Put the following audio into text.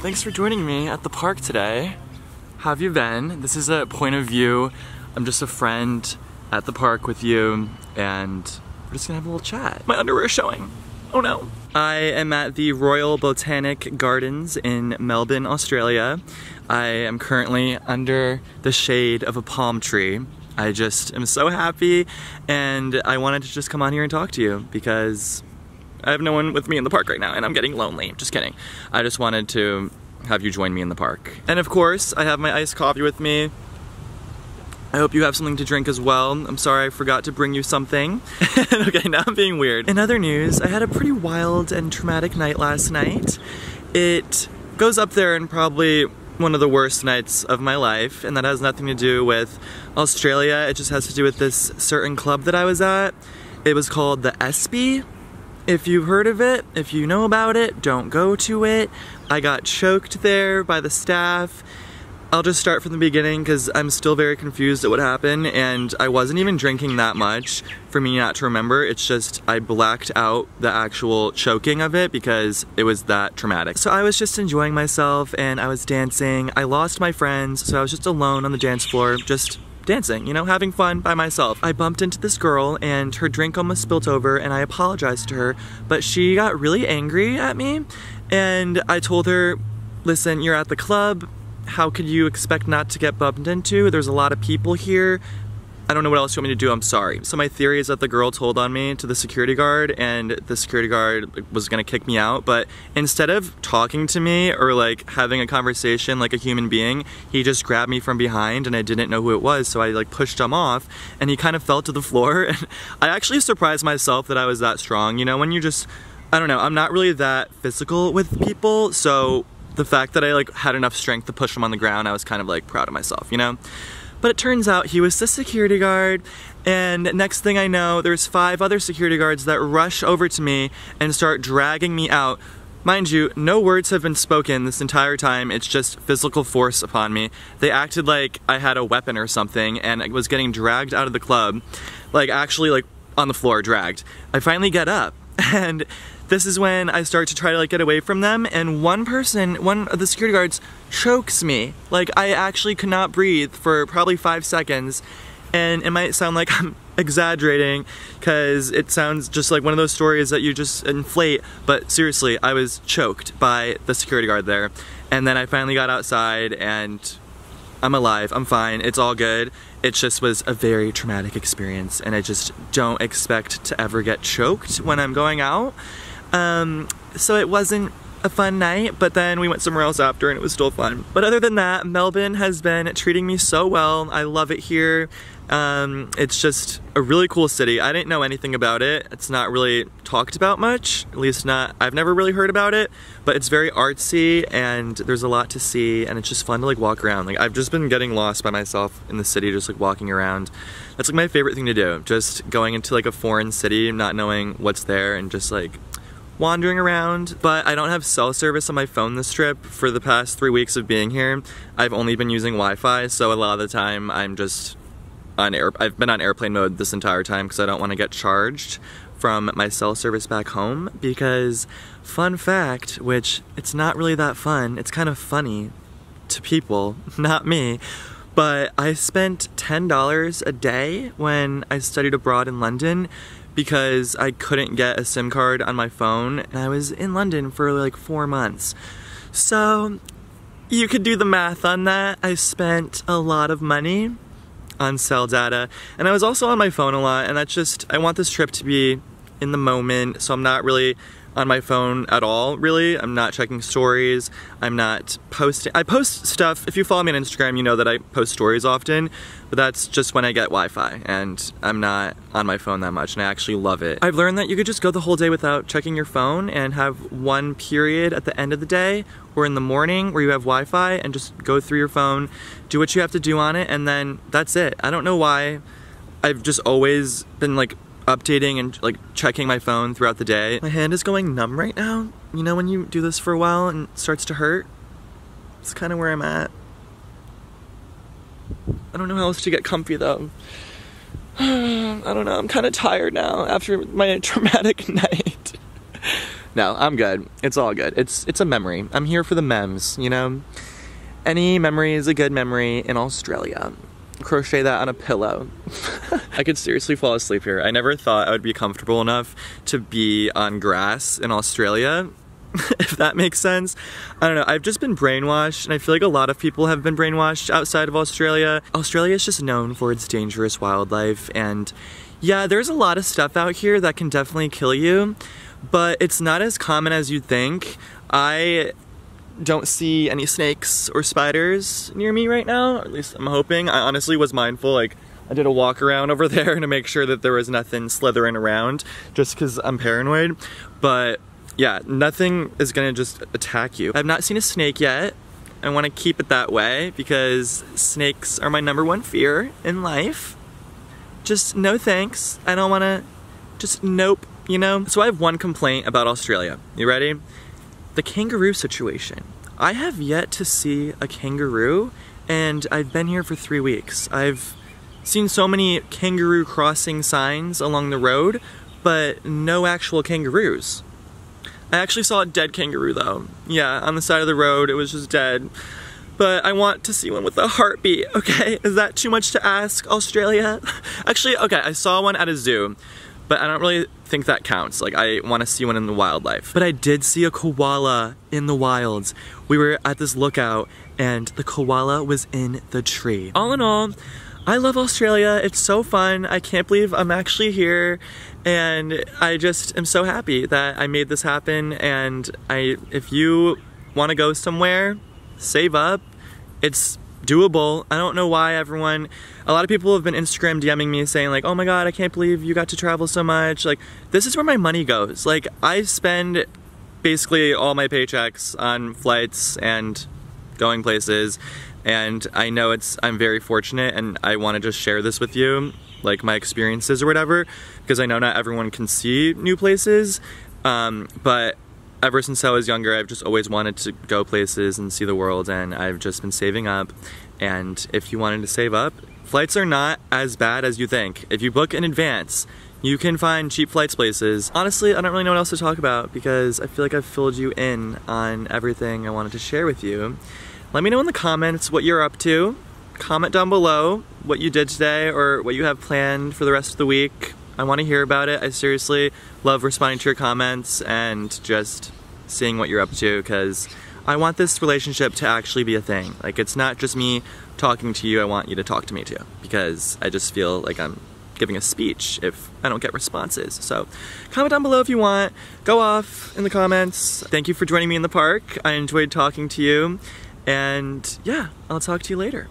Thanks for joining me at the park today. How have you been? This is a point of view. I'm just a friend at the park with you, and we're just gonna have a little chat. My underwear is showing. Oh no. I am at the Royal Botanic Gardens in Melbourne, Australia. I am currently under the shade of a palm tree. I just am so happy, and I wanted to just come on here and talk to you because I have no one with me in the park right now and I'm getting lonely. Just kidding. I just wanted to have you join me in the park. And of course, I have my iced coffee with me. I hope you have something to drink as well. I'm sorry I forgot to bring you something. okay, now I'm being weird. In other news, I had a pretty wild and traumatic night last night. It goes up there in probably one of the worst nights of my life, and that has nothing to do with Australia. It just has to do with this certain club that I was at. It was called the ESPY. If you've heard of it, if you know about it, don't go to it. I got choked there by the staff. I'll just start from the beginning because I'm still very confused at what happened and I wasn't even drinking that much for me not to remember. It's just I blacked out the actual choking of it because it was that traumatic. So I was just enjoying myself and I was dancing. I lost my friends so I was just alone on the dance floor just dancing, you know, having fun by myself. I bumped into this girl and her drink almost spilt over and I apologized to her, but she got really angry at me and I told her, listen, you're at the club, how could you expect not to get bumped into? There's a lot of people here. I don't know what else you want me to do, I'm sorry. So my theory is that the girl told on me to the security guard and the security guard was gonna kick me out, but instead of talking to me or like having a conversation like a human being, he just grabbed me from behind and I didn't know who it was, so I like pushed him off and he kind of fell to the floor and I actually surprised myself that I was that strong. You know, when you just, I don't know, I'm not really that physical with people, so the fact that I like had enough strength to push him on the ground, I was kind of like proud of myself, you know? But it turns out he was the security guard, and next thing I know, there's five other security guards that rush over to me and start dragging me out. Mind you, no words have been spoken this entire time, it's just physical force upon me. They acted like I had a weapon or something and I was getting dragged out of the club, like actually like on the floor, dragged. I finally get up and this is when I start to try to like get away from them and one person, one of the security guards chokes me. Like I actually could not breathe for probably five seconds and it might sound like I'm exaggerating because it sounds just like one of those stories that you just inflate but seriously I was choked by the security guard there and then I finally got outside and I'm alive, I'm fine, it's all good. It just was a very traumatic experience and I just don't expect to ever get choked when I'm going out. Um, so it wasn't a fun night, but then we went somewhere else after and it was still fun. But other than that, Melbourne has been treating me so well. I love it here. Um, it's just a really cool city. I didn't know anything about it. It's not really talked about much, at least not, I've never really heard about it, but it's very artsy and there's a lot to see and it's just fun to like walk around. Like I've just been getting lost by myself in the city, just like walking around. That's like my favorite thing to do. Just going into like a foreign city, not knowing what's there and just like wandering around, but I don't have cell service on my phone this trip. For the past three weeks of being here, I've only been using Wi-Fi, so a lot of the time I'm just on air. I've been on airplane mode this entire time because I don't want to get charged from my cell service back home because fun fact, which it's not really that fun, it's kind of funny to people, not me, but I spent $10 a day when I studied abroad in London because I couldn't get a SIM card on my phone and I was in London for like four months. So you could do the math on that. I spent a lot of money on cell data and I was also on my phone a lot and that's just, I want this trip to be in the moment so I'm not really on my phone at all, really. I'm not checking stories. I'm not posting. I post stuff. If you follow me on Instagram, you know that I post stories often, but that's just when I get Wi-Fi and I'm not on my phone that much and I actually love it. I've learned that you could just go the whole day without checking your phone and have one period at the end of the day or in the morning where you have Wi-Fi and just go through your phone, do what you have to do on it, and then that's it. I don't know why I've just always been like updating and like checking my phone throughout the day. My hand is going numb right now. You know when you do this for a while and it starts to hurt? It's kind of where I'm at. I don't know how else to get comfy though. I don't know, I'm kind of tired now after my traumatic night. no, I'm good. It's all good. It's it's a memory. I'm here for the memes, you know? Any memory is a good memory in Australia. Crochet that on a pillow. I could seriously fall asleep here. I never thought I would be comfortable enough to be on grass in Australia if that makes sense. I don't know, I've just been brainwashed, and I feel like a lot of people have been brainwashed outside of Australia. Australia is just known for its dangerous wildlife, and yeah, there's a lot of stuff out here that can definitely kill you, but it's not as common as you'd think. I don't see any snakes or spiders near me right now, at least I'm hoping. I honestly was mindful, like, I did a walk around over there to make sure that there was nothing slithering around just because I'm paranoid. But yeah, nothing is gonna just attack you. I've not seen a snake yet. I wanna keep it that way because snakes are my number one fear in life. Just no thanks. I don't wanna, just nope, you know? So I have one complaint about Australia. You ready? The kangaroo situation. I have yet to see a kangaroo and I've been here for three weeks. I've seen so many kangaroo crossing signs along the road, but no actual kangaroos. I actually saw a dead kangaroo though. Yeah, on the side of the road, it was just dead. But I want to see one with a heartbeat, okay? Is that too much to ask, Australia? actually, okay, I saw one at a zoo, but I don't really think that counts. Like, I want to see one in the wildlife. But I did see a koala in the wilds. We were at this lookout, and the koala was in the tree. All in all, I love Australia. It's so fun. I can't believe I'm actually here and I just am so happy that I made this happen and I if you want to go somewhere, save up. It's doable. I don't know why everyone a lot of people have been Instagram DMing me saying like, "Oh my god, I can't believe you got to travel so much." Like this is where my money goes. Like I spend basically all my paychecks on flights and going places and I know it's I'm very fortunate and I want to just share this with you like my experiences or whatever because I know not everyone can see new places um, but ever since I was younger I've just always wanted to go places and see the world and I've just been saving up and if you wanted to save up flights are not as bad as you think if you book in advance you can find cheap flights places. Honestly, I don't really know what else to talk about because I feel like I've filled you in on everything I wanted to share with you. Let me know in the comments what you're up to. Comment down below what you did today or what you have planned for the rest of the week. I want to hear about it. I seriously love responding to your comments and just seeing what you're up to because I want this relationship to actually be a thing. Like it's not just me talking to you, I want you to talk to me too because I just feel like I'm giving a speech if I don't get responses. So comment down below if you want. Go off in the comments. Thank you for joining me in the park. I enjoyed talking to you and yeah, I'll talk to you later.